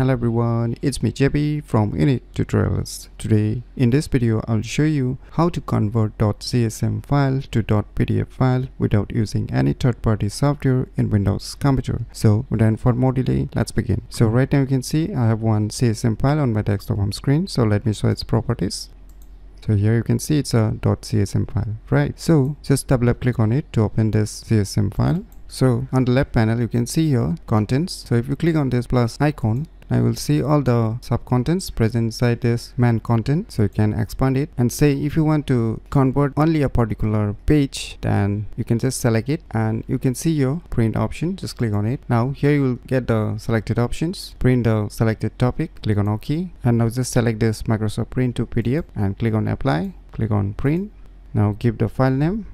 Hello everyone, it's me JB from Unique Tutorials. Today in this video I'll show you how to convert .chm file to .pdf file without using any third-party software in Windows computer. So without for more delay, let's begin. So right now you can see I have one CHM file on my desktop home screen. So let me show its properties. So here you can see it's a .chm file, right? So just double click on it to open this CHM file. So on the left panel you can see here contents. So if you click on this plus icon I will see all the sub contents present inside this main content so you can expand it. And say if you want to convert only a particular page then you can just select it and you can see your print option. Just click on it. Now here you will get the selected options. Print the selected topic click on ok. And now just select this microsoft print to pdf and click on apply click on print. Now give the file name.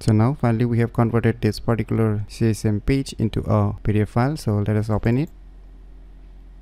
So now finally we have converted this particular chm page into a pdf file. So let us open it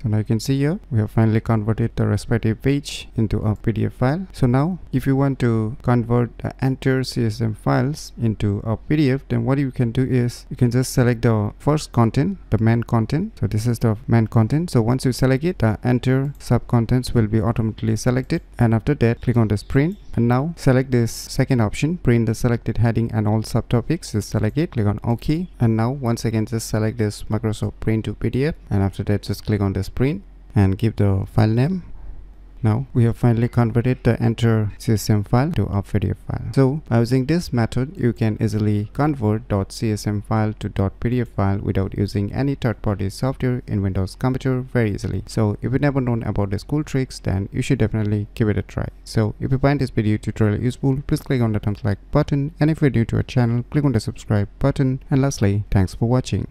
so now you can see here we have finally converted the respective page into a pdf file. So now if you want to convert the entire chm files into a pdf then what you can do is you can just select the first content the main content. So this is the main content. So once you select it the entire sub contents will be automatically selected. And after that click on this print and now select this second option print the selected heading and all subtopics. Just select it click on ok. And now once again just select this microsoft print to pdf and after that just click on this print and give the file name now we have finally converted the entire CHM file to a PDF file. So by using this method, you can easily convert .chm file to .pdf file without using any third-party software in Windows computer very easily. So if you never known about these cool tricks, then you should definitely give it a try. So if you find this video tutorial useful, please click on the thumbs like button and if you're new to our channel, click on the subscribe button and lastly, thanks for watching.